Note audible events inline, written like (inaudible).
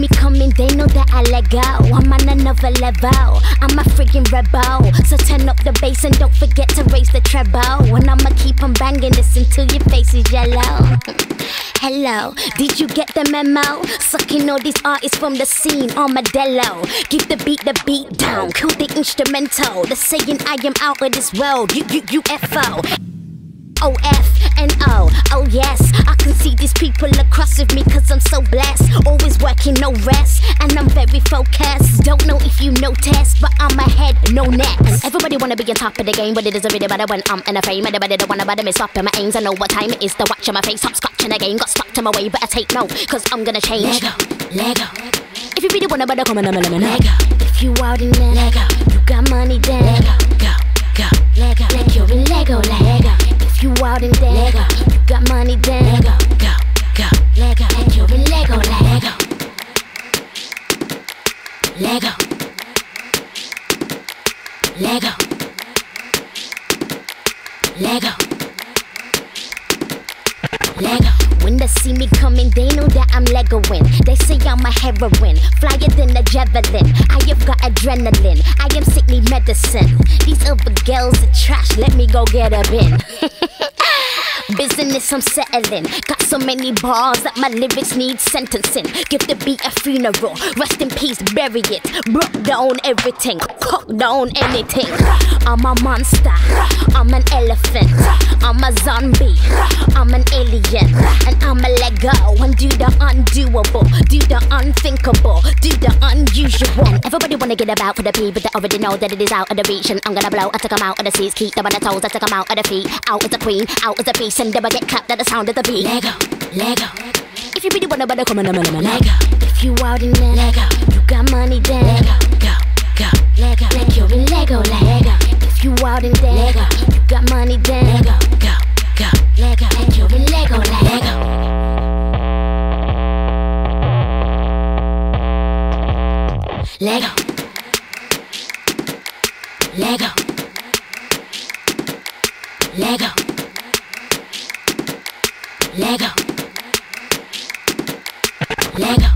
they know that I let go. I'm on another level. I'm a freaking rebel. So turn up the bass and don't forget to raise the treble. And I'ma keep on banging this until your face is yellow. Hello, did you get the memo? Sucking all these artists from the scene, armadillo. Give the beat the beat down, kill the instrumental. The saying I am out of this world, you, you, UFO. O F and O. Oh yes, I can see these people across with me cause I'm so blessed. Working, no rest, and I'm very focused. Don't know if you noticed, but I'm ahead, no next. Everybody wanna be on top of the game, but it doesn't really matter when I'm in a frame. Everybody don't wanna bother me stopping my aims. I know what time it is to watch on my face. Stop scratching again, got stuck to my way, better take note, cause I'm gonna change. Lego, Lego, If you really wanna bother, come on, let me know. Lego, If you out in there, Lego, you got money then. Lego, go, go, Lego, Like you're in Lego. Lego, If you out in there, Lego. you got money then. Lego, go, go, Lego, Like you're in Lego, Lego, Lego, Lego, Lego. When they see me coming, they know that I'm Legoing. They say I'm a heroine, flyer than a javelin. I have got adrenaline, I am sick, need medicine. These other girls are trash, let me go get a bin. (laughs) Business I'm settling. Got so many bars that my lyrics need sentencing. Give the beat a funeral. Rest in peace, bury it. Broke down everything. Cock down anything. I'm a monster. I'm an elephant. I'm a zombie. I'm an alien. And I'm a Lego and do the undoable. Do the unthinkable. Do the unusual. And everybody wanna get about for the people that already know that it is out of the reach. And I'm gonna blow. I took 'em out of the seats. Keep them on the toes. I took 'em out of the feet. Out as a queen. Out as a beast. And never get clapped at the sound of the beat. Lego, Lego, If you really wanna bother, come on, come on, come on. Lego, If you out in there, Lego, you got money then. Lego, go, go, Like you're in Lego land. Lego, Lego, Lego, Lego, Lego, Lego,